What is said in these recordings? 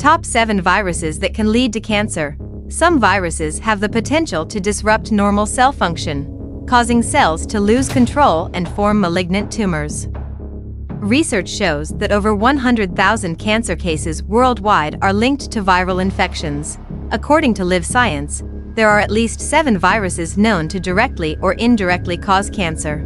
Top 7 viruses that can lead to cancer. Some viruses have the potential to disrupt normal cell function, causing cells to lose control and form malignant tumors. Research shows that over 100,000 cancer cases worldwide are linked to viral infections. According to Live Science, there are at least seven viruses known to directly or indirectly cause cancer.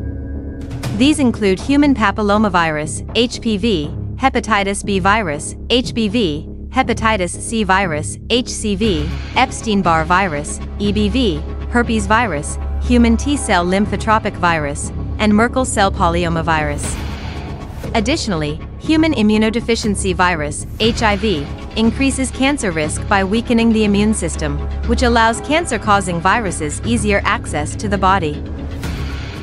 These include human papillomavirus, HPV, hepatitis B virus, HBV, hepatitis C virus, HCV, Epstein-Barr virus, EBV, herpes virus, human T-cell lymphotropic virus, and Merkel cell polyomavirus. Additionally, human immunodeficiency virus, HIV, increases cancer risk by weakening the immune system, which allows cancer-causing viruses easier access to the body.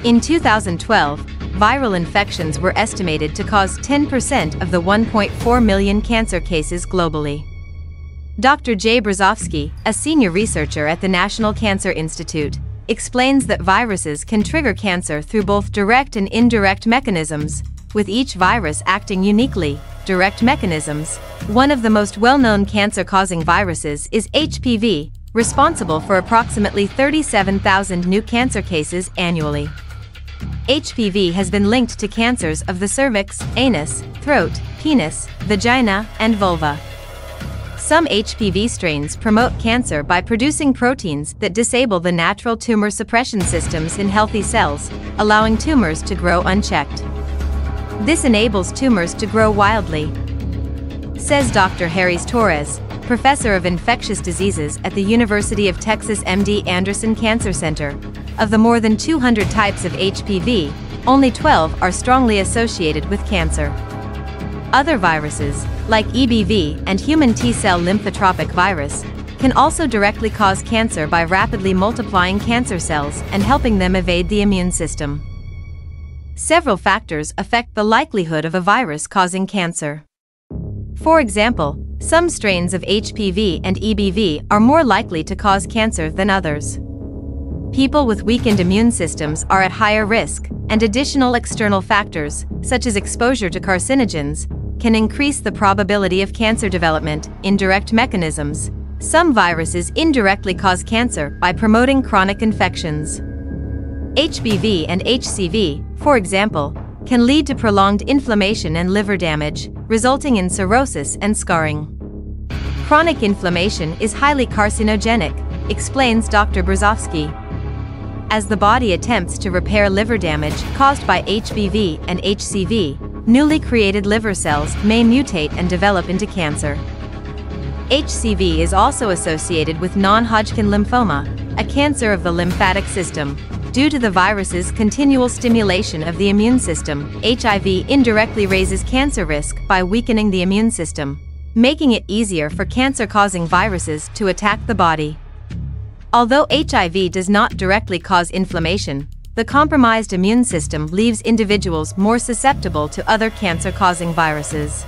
In 2012, viral infections were estimated to cause 10% of the 1.4 million cancer cases globally. Dr. Jay Berzofsky, a senior researcher at the National Cancer Institute, explains that viruses can trigger cancer through both direct and indirect mechanisms, with each virus acting uniquely. Direct mechanisms. One of the most well-known cancer-causing viruses is HPV, responsible for approximately 37,000 new cancer cases annually. HPV has been linked to cancers of the cervix, anus, throat, penis, vagina, and vulva. Some HPV strains promote cancer by producing proteins that disable the natural tumor suppression systems in healthy cells, allowing tumors to grow unchecked. This enables tumors to grow wildly. Says Dr. Harrys Torres, professor of infectious diseases at the University of Texas MD Anderson Cancer Center, of the more than 200 types of HPV, only 12 are strongly associated with cancer. Other viruses, like EBV and human T-cell lymphotropic virus, can also directly cause cancer by rapidly multiplying cancer cells and helping them evade the immune system. Several factors affect the likelihood of a virus causing cancer. For example, some strains of HPV and EBV are more likely to cause cancer than others. People with weakened immune systems are at higher risk, and additional external factors, such as exposure to carcinogens, can increase the probability of cancer development. Indirect mechanisms. Some viruses indirectly cause cancer by promoting chronic infections. HBV and HCV, for example, can lead to prolonged inflammation and liver damage, resulting in cirrhosis and scarring. Chronic inflammation is highly carcinogenic, explains Dr. Berzofsky as the body attempts to repair liver damage caused by HBV and HCV, newly created liver cells may mutate and develop into cancer. HCV is also associated with non-Hodgkin lymphoma, a cancer of the lymphatic system. Due to the virus's continual stimulation of the immune system, HIV indirectly raises cancer risk by weakening the immune system, making it easier for cancer-causing viruses to attack the body. Although HIV does not directly cause inflammation, the compromised immune system leaves individuals more susceptible to other cancer-causing viruses.